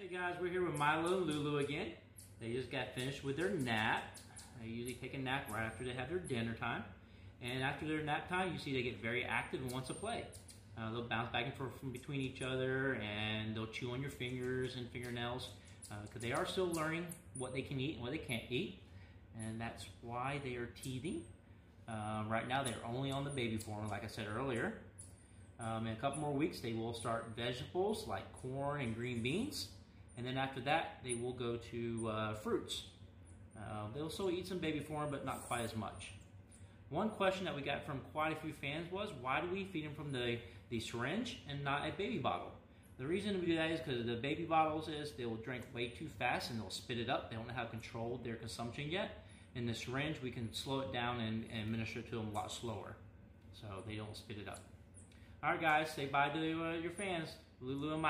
Hey guys, we're here with Milo and Lulu again. They just got finished with their nap. They usually take a nap right after they have their dinner time. And after their nap time, you see they get very active and want to play. Uh, they'll bounce back and forth from between each other and they'll chew on your fingers and fingernails because uh, they are still learning what they can eat and what they can't eat. And that's why they are teething. Uh, right now, they're only on the baby formula, like I said earlier. Um, in a couple more weeks, they will start vegetables like corn and green beans. And then after that, they will go to uh, fruits. Uh, they'll still eat some baby formula, but not quite as much. One question that we got from quite a few fans was, why do we feed them from the, the syringe and not a baby bottle? The reason we do that is because the baby bottles is they will drink way too fast and they'll spit it up. They don't to control their consumption yet. In the syringe, we can slow it down and, and administer to them a lot slower so they don't spit it up. All right, guys, say bye to uh, your fans. Lulu and my